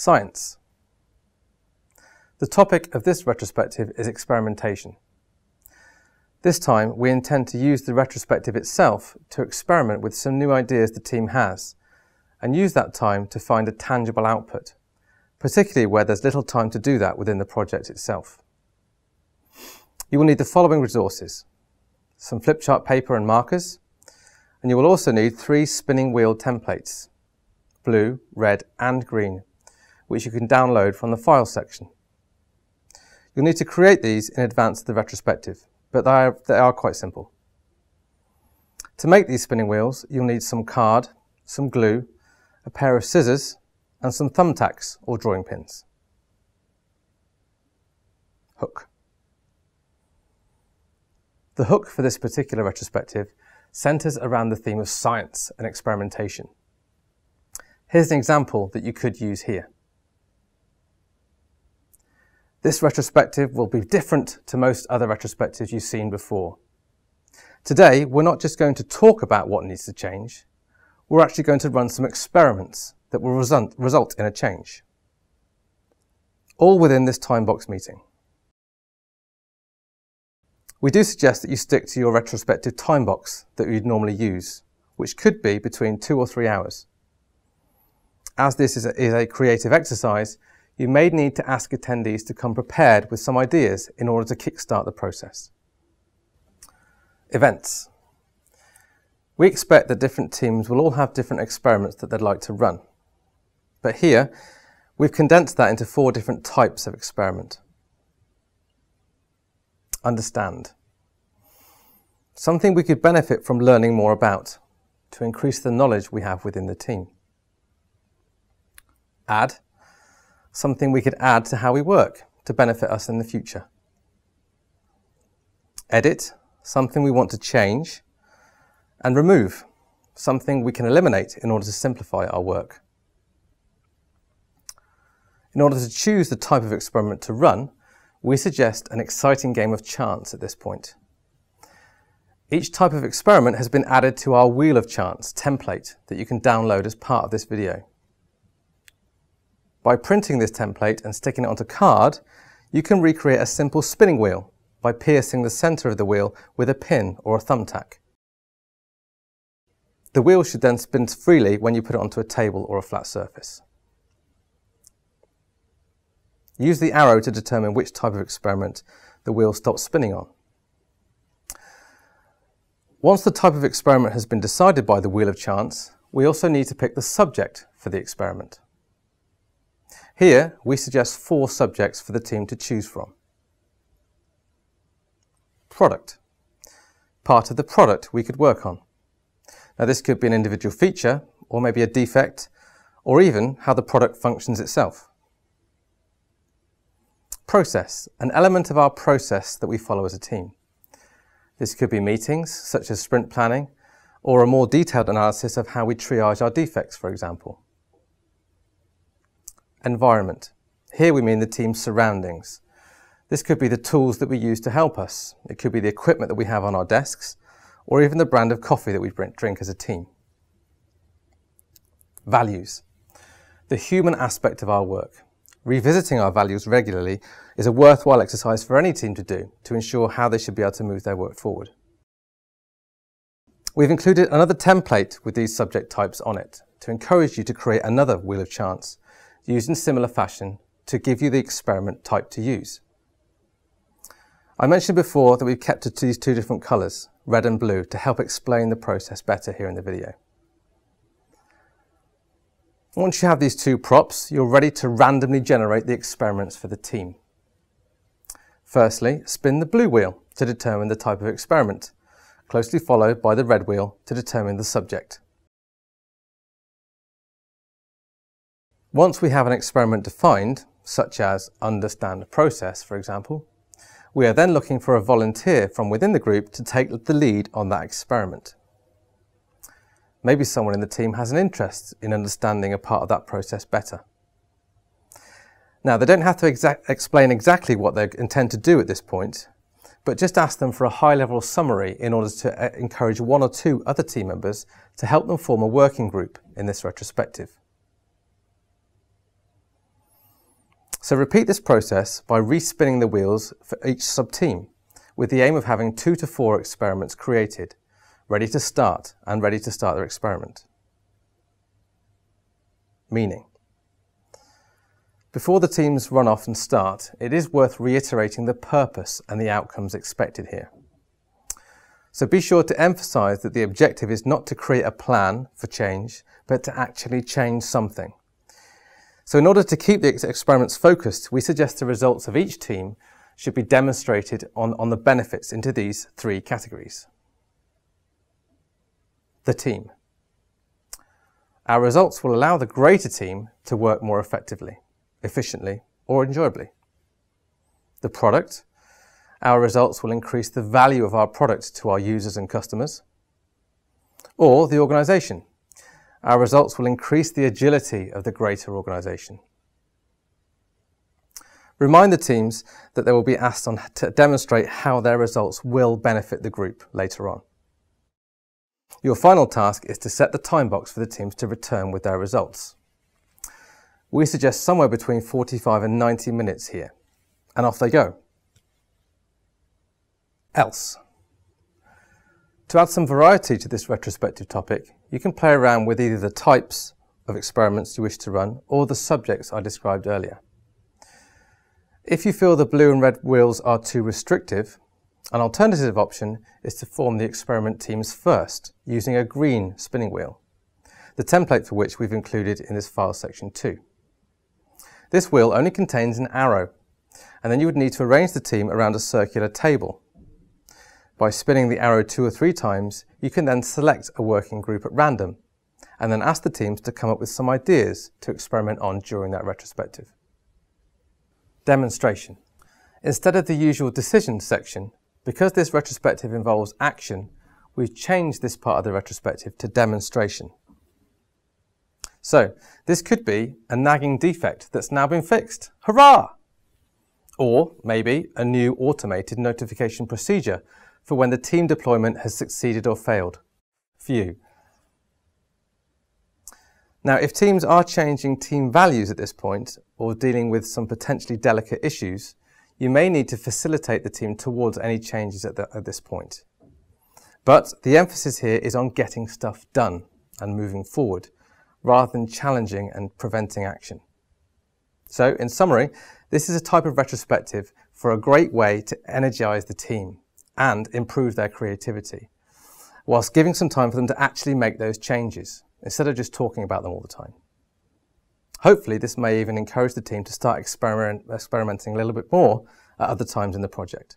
Science. The topic of this retrospective is experimentation. This time, we intend to use the retrospective itself to experiment with some new ideas the team has and use that time to find a tangible output, particularly where there's little time to do that within the project itself. You will need the following resources, some flip chart paper and markers, and you will also need three spinning wheel templates, blue, red and green, which you can download from the file section. You'll need to create these in advance of the retrospective, but they are, they are quite simple. To make these spinning wheels, you'll need some card, some glue, a pair of scissors, and some thumbtacks or drawing pins. Hook. The hook for this particular retrospective centres around the theme of science and experimentation. Here's an example that you could use here. This retrospective will be different to most other retrospectives you've seen before. Today, we're not just going to talk about what needs to change, we're actually going to run some experiments that will result, result in a change. All within this time box meeting. We do suggest that you stick to your retrospective time box that you'd normally use, which could be between two or three hours. As this is a, is a creative exercise, you may need to ask attendees to come prepared with some ideas in order to kickstart the process. Events. We expect that different teams will all have different experiments that they'd like to run. But here, we've condensed that into four different types of experiment. Understand. Something we could benefit from learning more about to increase the knowledge we have within the team. Add. Something we could add to how we work to benefit us in the future. Edit. Something we want to change. And remove. Something we can eliminate in order to simplify our work. In order to choose the type of experiment to run, we suggest an exciting game of chance at this point. Each type of experiment has been added to our Wheel of Chance template that you can download as part of this video. By printing this template and sticking it onto card, you can recreate a simple spinning wheel by piercing the center of the wheel with a pin or a thumbtack. The wheel should then spin freely when you put it onto a table or a flat surface. Use the arrow to determine which type of experiment the wheel stops spinning on. Once the type of experiment has been decided by the Wheel of Chance, we also need to pick the subject for the experiment. Here, we suggest four subjects for the team to choose from. Product. Part of the product we could work on. Now this could be an individual feature, or maybe a defect, or even how the product functions itself. Process, an element of our process that we follow as a team. This could be meetings, such as sprint planning, or a more detailed analysis of how we triage our defects, for example. Environment. Here we mean the team's surroundings. This could be the tools that we use to help us. It could be the equipment that we have on our desks, or even the brand of coffee that we drink as a team. Values. The human aspect of our work. Revisiting our values regularly is a worthwhile exercise for any team to do to ensure how they should be able to move their work forward. We've included another template with these subject types on it to encourage you to create another Wheel of Chance used in similar fashion to give you the experiment type to use. I mentioned before that we've kept it to these two different colours, red and blue, to help explain the process better here in the video. Once you have these two props, you're ready to randomly generate the experiments for the team. Firstly, spin the blue wheel to determine the type of experiment, closely followed by the red wheel to determine the subject. Once we have an experiment defined, such as understand process, for example, we are then looking for a volunteer from within the group to take the lead on that experiment. Maybe someone in the team has an interest in understanding a part of that process better. Now, they don't have to exa explain exactly what they intend to do at this point, but just ask them for a high-level summary in order to uh, encourage one or two other team members to help them form a working group in this retrospective. So repeat this process by respinning the wheels for each sub-team with the aim of having two to four experiments created, ready to start and ready to start their experiment. Meaning. Before the teams run off and start, it is worth reiterating the purpose and the outcomes expected here. So be sure to emphasize that the objective is not to create a plan for change, but to actually change something. So in order to keep the experiments focused, we suggest the results of each team should be demonstrated on, on the benefits into these three categories. The team. Our results will allow the greater team to work more effectively, efficiently, or enjoyably. The product. Our results will increase the value of our product to our users and customers. Or the organisation our results will increase the agility of the greater organisation. Remind the teams that they will be asked on to demonstrate how their results will benefit the group later on. Your final task is to set the time box for the teams to return with their results. We suggest somewhere between 45 and 90 minutes here, and off they go. Else. To add some variety to this retrospective topic, you can play around with either the types of experiments you wish to run or the subjects I described earlier. If you feel the blue and red wheels are too restrictive, an alternative option is to form the experiment teams first using a green spinning wheel, the template for which we've included in this file section too. This wheel only contains an arrow, and then you would need to arrange the team around a circular table by spinning the arrow two or three times, you can then select a working group at random and then ask the teams to come up with some ideas to experiment on during that retrospective. Demonstration. Instead of the usual decision section, because this retrospective involves action, we've changed this part of the retrospective to demonstration. So, this could be a nagging defect that's now been fixed. Hurrah! Or maybe a new automated notification procedure for when the team deployment has succeeded or failed. Few. Now, if teams are changing team values at this point or dealing with some potentially delicate issues, you may need to facilitate the team towards any changes at, the, at this point. But the emphasis here is on getting stuff done and moving forward, rather than challenging and preventing action. So, in summary, this is a type of retrospective for a great way to energize the team and improve their creativity, whilst giving some time for them to actually make those changes instead of just talking about them all the time. Hopefully, this may even encourage the team to start experiment, experimenting a little bit more at other times in the project.